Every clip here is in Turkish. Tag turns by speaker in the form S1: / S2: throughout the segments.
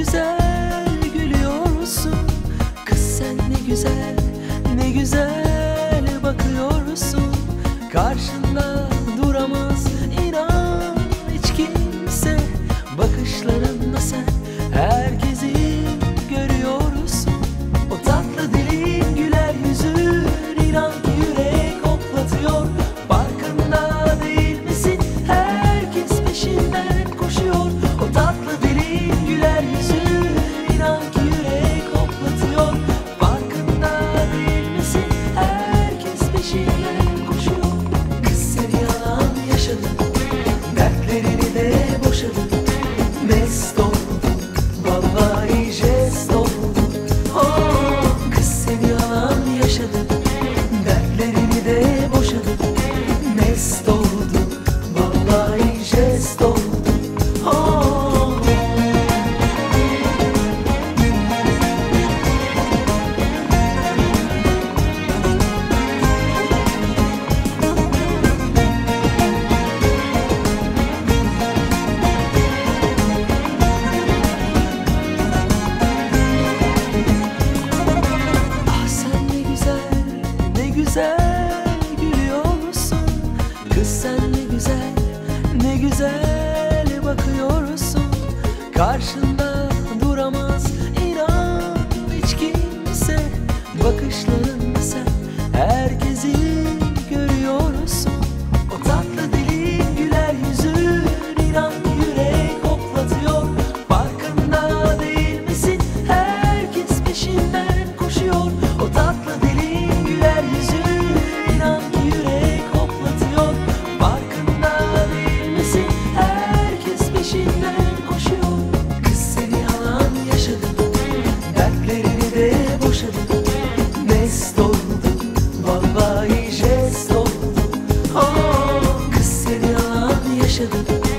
S1: güzel gülüyorsun. Kız sen ne güzel ne güzel bakıyorsun. Karşında Ellerini de sen ne güzel, ne güzel bakıyorsun. Karşında Thank you.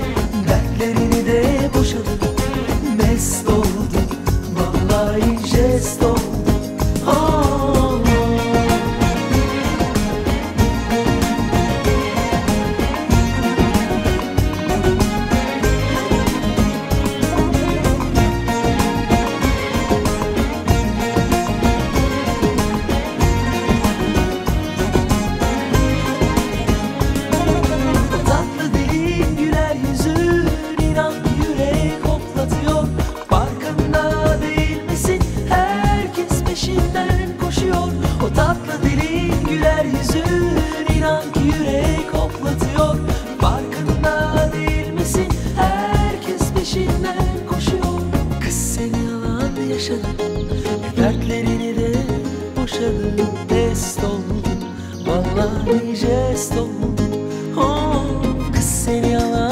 S1: yaşadım Dertlerini de boşadım Test oldum Vallahi jest oldum Oh kız seni yalan